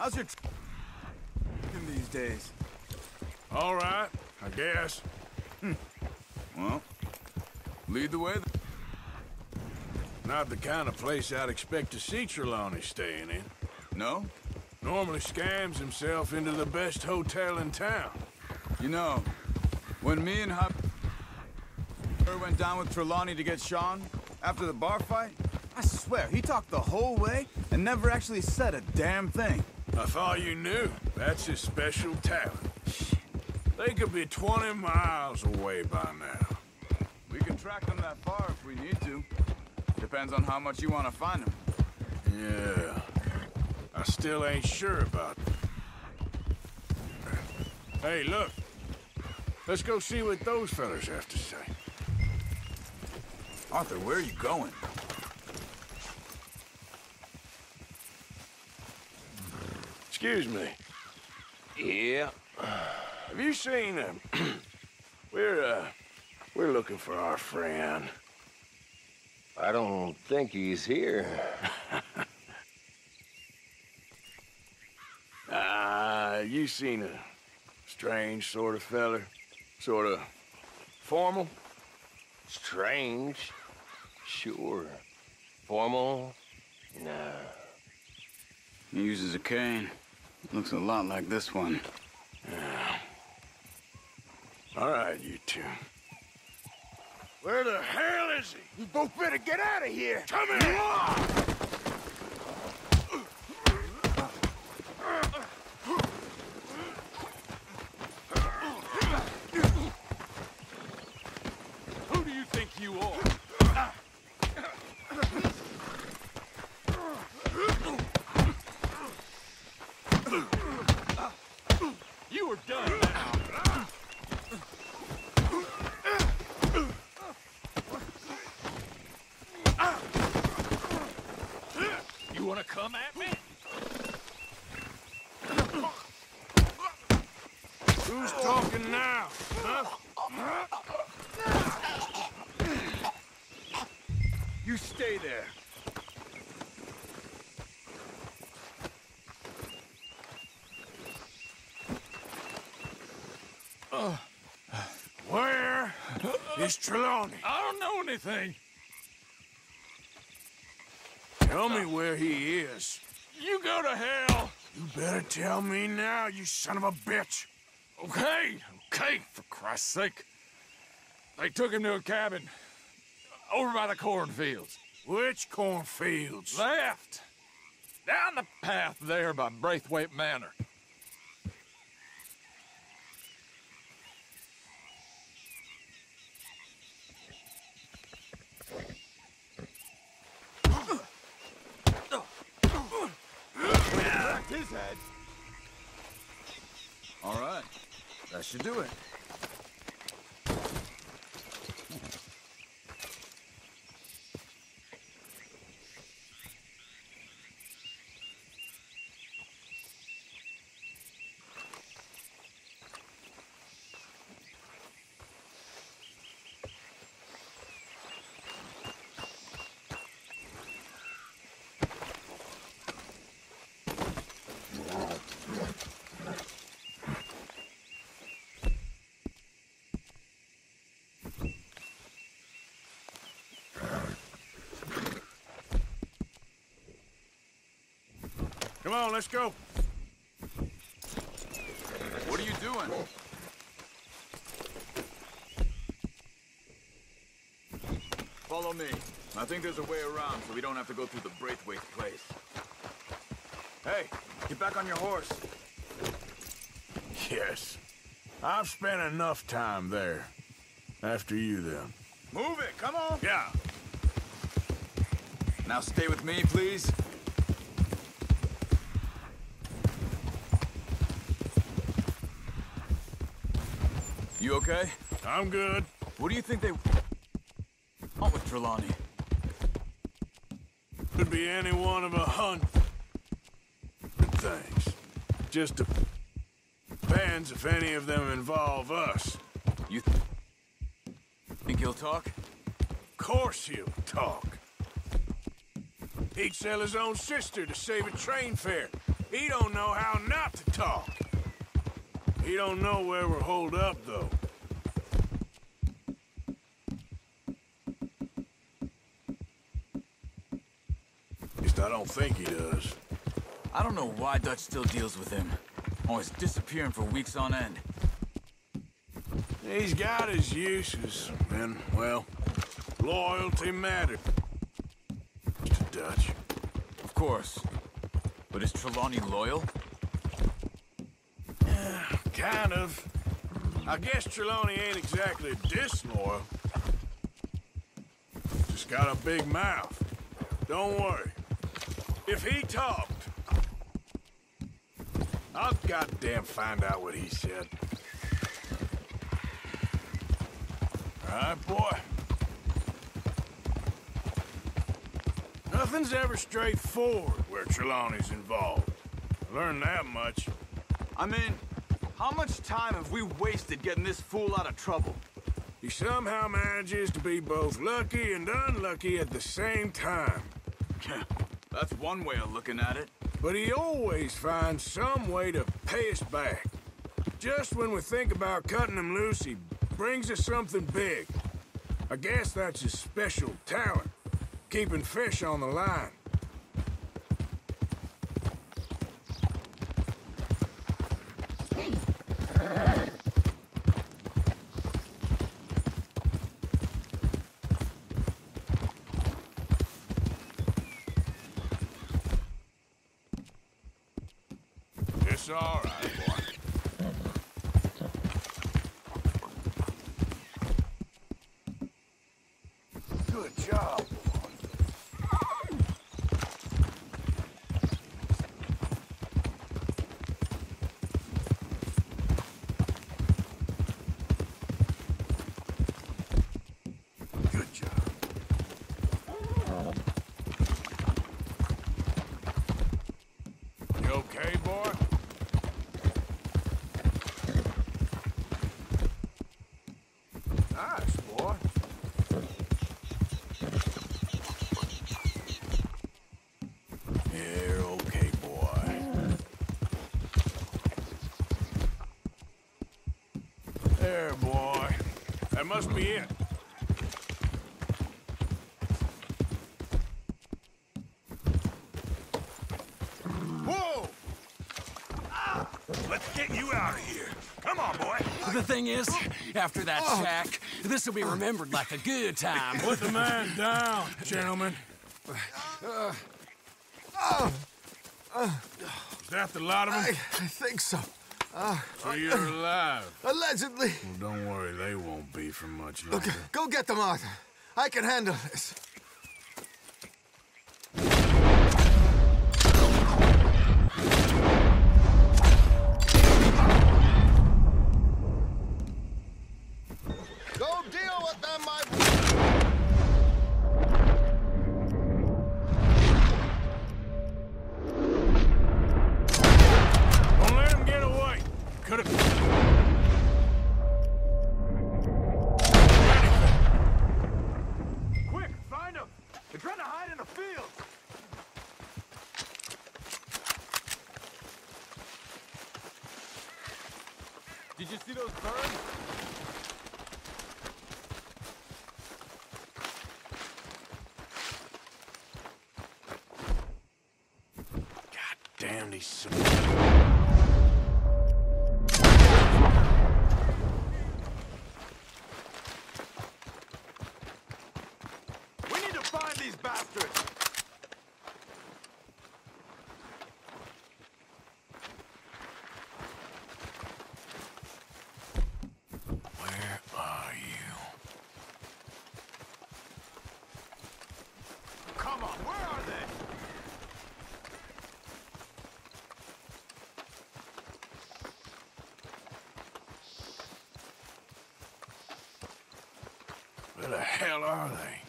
How's your these days? All right, I guess. Hmm. Well, lead the way. Not the kind of place I'd expect to see Trelawny staying in. No? Normally scams himself into the best hotel in town. You know, when me and Hop went down with Trelawny to get Sean after the bar fight, I swear he talked the whole way and never actually said a damn thing. I thought you knew. That's his special talent. They could be 20 miles away by now. We can track them that far if we need to. Depends on how much you want to find them. Yeah. I still ain't sure about Hey, look. Let's go see what those fellas have to say. Arthur, where are you going? Excuse me. Yeah. Have you seen him? we're, uh, we're looking for our friend. I don't think he's here. Ah, you seen a strange sort of feller? Sort of formal? Strange. Sure. Formal? Nah. He uses a cane. Looks a lot like this one. Yeah. All right, you two. Where the hell is he? You both better get out of here! Come here! Who do you think you are? You are done now. You wanna come at me? Who's talking now? Huh? You stay there. Where is Trelawny? I don't know anything. Tell me where he is. You go to hell. You better tell me now, you son of a bitch. Okay, okay, for Christ's sake. They took him to a cabin over by the cornfields. Which cornfields? Left. Down the path there by Braithwaite Manor. His head. All right. That should do it. Come on, let's go. What are you doing? Follow me. I think there's a way around so we don't have to go through the Braithwaite place. Hey, get back on your horse. Yes. I've spent enough time there. After you, then. Move it, come on. Yeah. Now stay with me, please. You okay? I'm good. What do you think they want with Trelawny? Could be any one of a hundred things. Just depends if any of them involve us. You th think he'll talk? Of course he'll talk. He'd sell his own sister to save a train fare. He don't know how not to talk. He don't know where we're holed up, though. I don't think he does. I don't know why Dutch still deals with him. Always disappearing for weeks on end. He's got his uses, and, well, loyalty matters to Dutch. Of course. But is Trelawny loyal? Eh, kind of. I guess Trelawny ain't exactly disloyal. Just got a big mouth. Don't worry. If he talked, I'll goddamn find out what he said. All right, boy. Nothing's ever straightforward where Trelawny's involved. Learned that much. I mean, how much time have we wasted getting this fool out of trouble? He somehow manages to be both lucky and unlucky at the same time. That's one way of looking at it. But he always finds some way to pay us back. Just when we think about cutting him loose, he brings us something big. I guess that's his special talent, keeping fish on the line. It's all right, boy. Good job. Good job. You okay, boy? Nice, boy. You're okay, boy. There, boy. That must be it. Whoa! Ah, let's get you out of here. Come on, boy. The thing is, after that oh. shack, this will be remembered like a good time. Put the man down, gentlemen. Uh, uh, uh. Is that the lot of I. I think so. So you're alive. Allegedly. Well, don't worry, they won't be for much longer. Okay, go get them, Arthur. I can handle this. Damn these. son- We need to find these bastards! Where are you? Come on, where are they? Where the hell are they?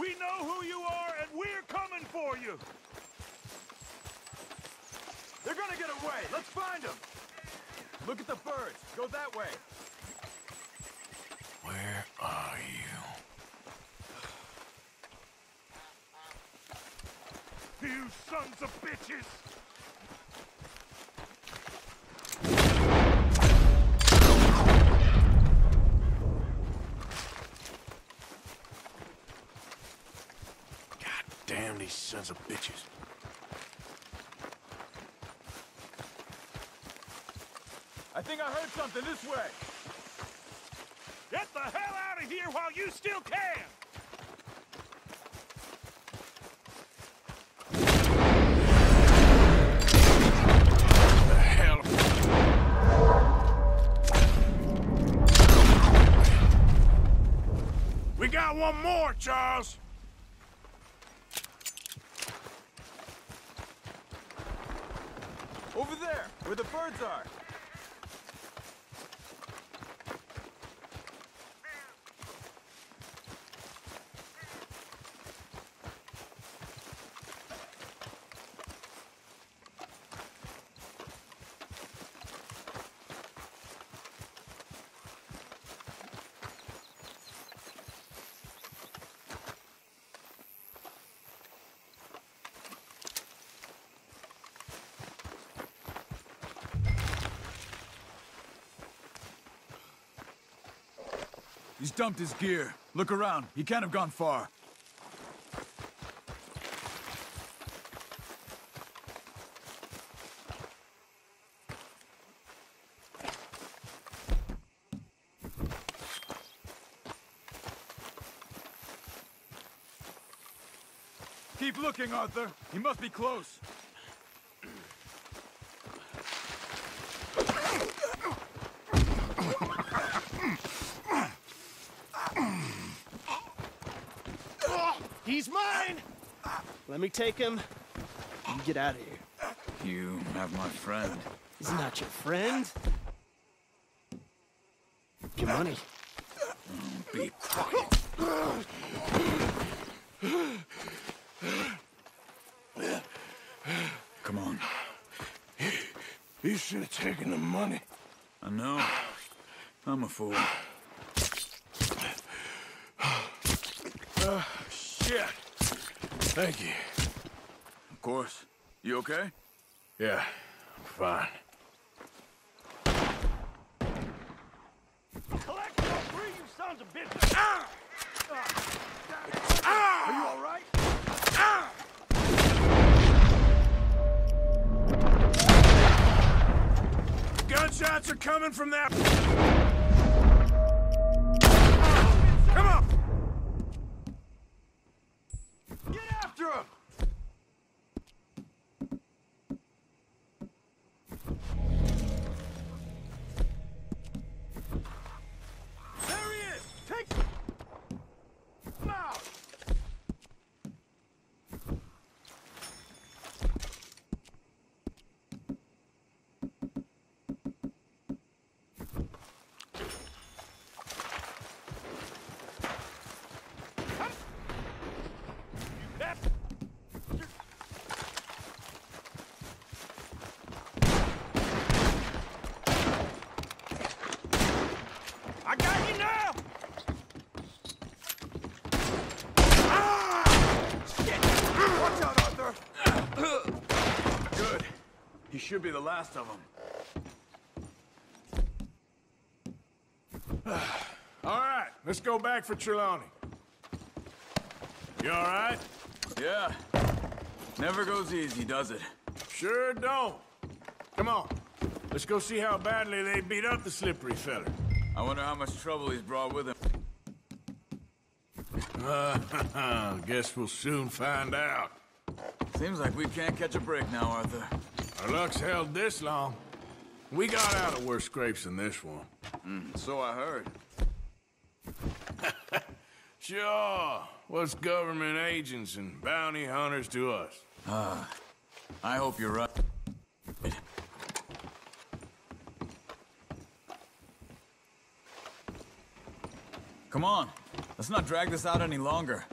We know who you are, and we're coming for you. They're gonna get away! Let's find them! Look at the birds! Go that way! Where are you? You sons of bitches! God damn these sons of bitches. I think I heard something this way. Get the hell out of here while you still can! The hell? We got one more, Charles. Over there, where the birds are. He's dumped his gear. Look around. He can't have gone far. Keep looking, Arthur. He must be close. He's mine! Let me take him. You get out of here. You have my friend. He's not your friend. Your money. Be quiet. Come on. You should have taken the money. I know. I'm a fool. Uh, Shit. Thank you. Of course. You okay? Yeah, I'm fine. Collect your free, you sons of bitches! Ah! Are you all right? Gunshots are coming from that. Come on! Get after him! There he is! Take him out! That I got you now! Watch out, Arthur! Good. He should be the last of them. All right, let's go back for Trelawny. You all right? Yeah. Never goes easy, does it? Sure don't. Come on. Let's go see how badly they beat up the slippery feller. I wonder how much trouble he's brought with him. Uh, guess we'll soon find out. Seems like we can't catch a break now, Arthur. Our luck's held this long. We got out of worse scrapes than this one. Mm, so I heard. Sure. What's government agents and bounty hunters to us? Ah, I hope you're right. Come on. Let's not drag this out any longer.